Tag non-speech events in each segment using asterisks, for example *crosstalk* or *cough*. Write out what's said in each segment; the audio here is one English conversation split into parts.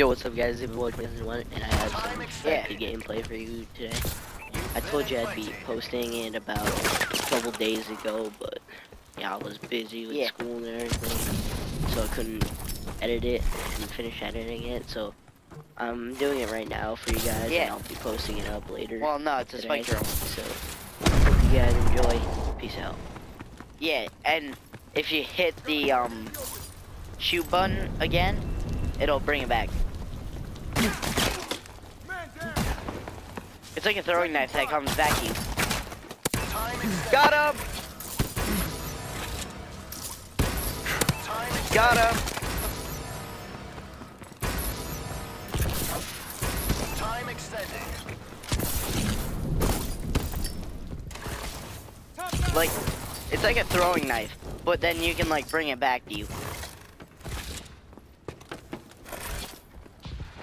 Yo, what's up guys, it's boy one and I have some yeah. gameplay for you today. I told you I'd be posting it about a couple days ago, but yeah, I was busy with Yeah. school and everything, so I couldn't edit it and finish editing it, so I'm doing it right now for you guys, Yeah. and I'll be posting it up later Well, no, it's a spike drone. So, hope you guys enjoy. Peace out. Yeah, and if you hit the um shoot button again, it'll bring it back. It's like a throwing knife that comes back to you. Got him! Got him! Time extended. Like, it's like a throwing knife, but then you can like bring it back to you.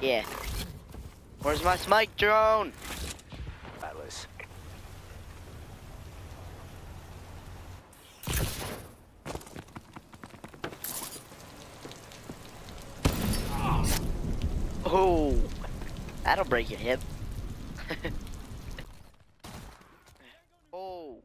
Yeah. Where's my spike drone? Atlas. Oh, that'll break your hip. *laughs* oh,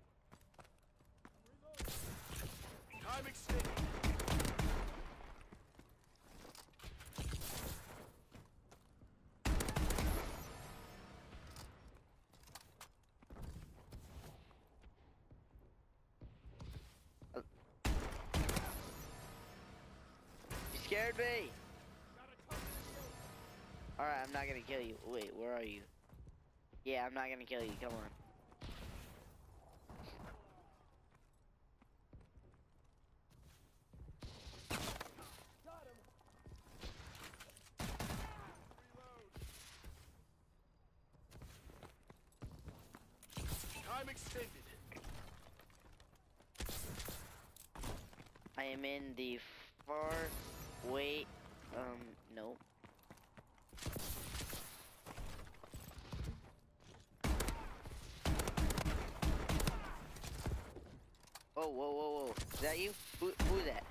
scared me. Alright, I'm not gonna kill you. Wait, where are you? Yeah, I'm not gonna kill you. Come on. Time extended. I am in the far way. Um, no. Oh, whoa, whoa, whoa. Is that you? Who, who's that?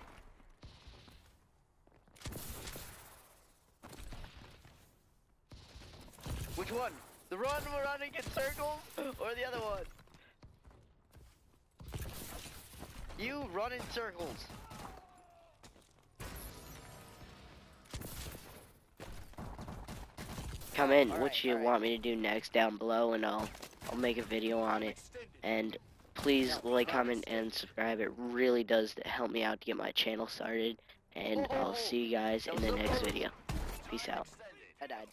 Which one? The one we're running in circles or the other one? You run in circles. Comment Alright, what you alright. want me to do next down below, and I'll I'll make a video on it. And please like, comment, and subscribe. It really does help me out to get my channel started. And I'll see you guys in the next video. Peace out. I died.